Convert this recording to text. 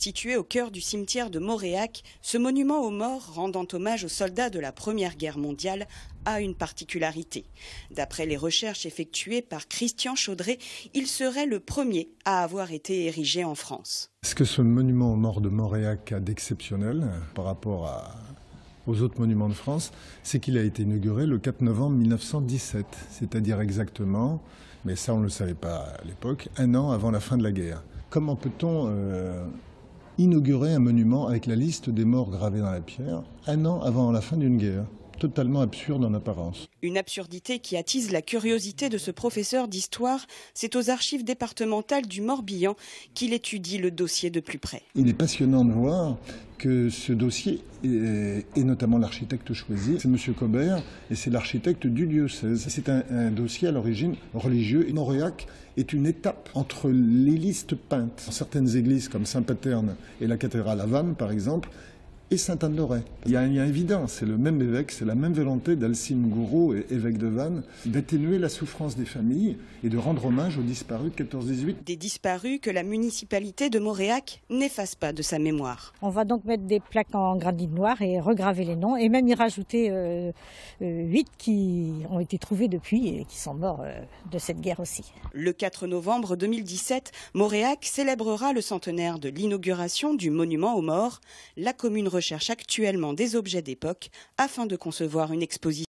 Situé au cœur du cimetière de Moréac, ce monument aux morts rendant hommage aux soldats de la Première Guerre mondiale a une particularité. D'après les recherches effectuées par Christian Chaudret, il serait le premier à avoir été érigé en France. Ce que ce monument aux morts de Moréac a d'exceptionnel par rapport aux autres monuments de France, c'est qu'il a été inauguré le 4 novembre 1917, c'est-à-dire exactement, mais ça on ne le savait pas à l'époque, un an avant la fin de la guerre. Comment peut-on euh, inaugurer un monument avec la liste des morts gravés dans la pierre un an avant la fin d'une guerre totalement absurde en apparence. Une absurdité qui attise la curiosité de ce professeur d'histoire. C'est aux archives départementales du Morbihan qu'il étudie le dossier de plus près. Il est passionnant de voir que ce dossier, et notamment l'architecte choisi, c'est M. Cobert, et c'est l'architecte du diocèse. C'est un, un, dossier à l'origine religieux. Et Moréac est une étape entre les listes peintes. Dans certaines églises comme Saint-Paterne et la cathédrale à Vannes, par exemple, et Saint-Anne-d'Auray. Il y a un lien évident, c'est le même évêque, c'est la même volonté d'Alcime Gouraud, évêque de Vannes, d'atténuer la souffrance des familles et de rendre hommage aux disparus de 14-18. Des disparus que la municipalité de Moréac n'efface pas de sa mémoire. On va donc mettre des plaques en granit noir et regraver les noms et même y rajouter euh, euh, 8 qui ont été trouvés depuis et qui sont morts euh, de cette guerre aussi. Le 4 novembre 2017, Moréac célébrera le centenaire de l'inauguration du monument aux morts. La commune recherche actuellement des objets d'époque afin de concevoir une exposition.